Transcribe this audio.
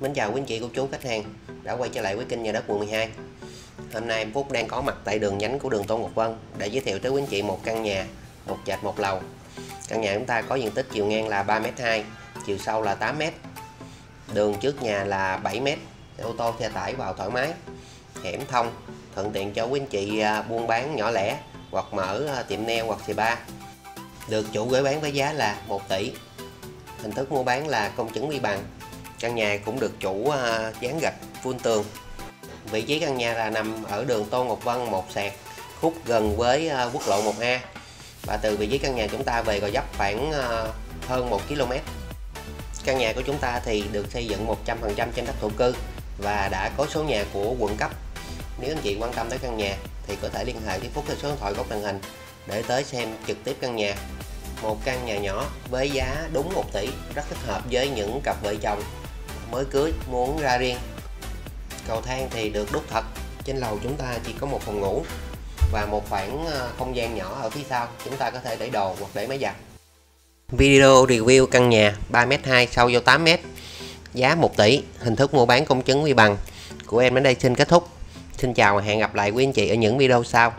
Mến chào quý anh chị, cô chú, khách hàng. Đã quay trở lại với kênh nhà đất quận 12 Hôm nay em Phúc đang có mặt tại đường nhánh của đường Tôn Ngọc Vân để giới thiệu tới quý anh chị một căn nhà, một trệt một lầu. Căn nhà chúng ta có diện tích chiều ngang là 3m2 chiều sâu là 8m đường trước nhà là 7m ô tô, xe tải vào thoải mái, hẻm thông, thuận tiện cho quý anh chị à, buôn bán nhỏ lẻ hoặc mở à, tiệm nail hoặc xì ba. được chủ gửi bán với giá là 1 tỷ. Hình thức mua bán là công chứng vi bằng căn nhà cũng được chủ à, dán gạch phun tường. Vị trí căn nhà là nằm ở đường Tô Ngọc Vân, một sạc khúc gần với à, quốc lộ 1A và từ vị trí căn nhà chúng ta về Gò Dấp khoảng à, hơn 1 km căn nhà của chúng ta thì được xây dựng 100% trên đất thổ cư và đã có số nhà của quận cấp. Nếu anh chị quan tâm tới căn nhà thì có thể liên hệ với Phúc theo số điện thoại góc màn hình để tới xem trực tiếp căn nhà. Một căn nhà nhỏ với giá đúng 1 tỷ, rất thích hợp với những cặp vợ chồng mới cưới, muốn ra riêng. Cầu thang thì được đúc thật. Trên lầu chúng ta chỉ có một phòng ngủ và một khoảng ờ, không gian nhỏ ở phía sau. Chúng ta có thể để đồ hoặc để máy giặt. Video review căn nhà 3m2 sâu vô 8m giá 1 tỷ. Hình thức mua bán công chứng vi bằng. Của em đến đây xin kết thúc. Xin chào và hẹn gặp lại quý anh chị ở những video sau.